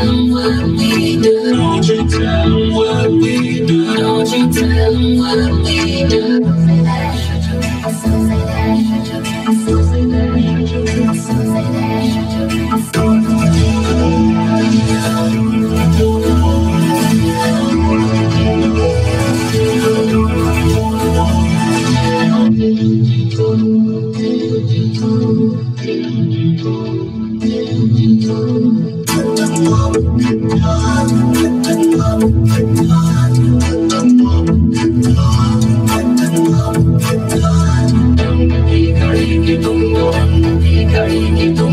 tell them what we do. Don't you tell them what we do. Don't you tell them what we I do. Tum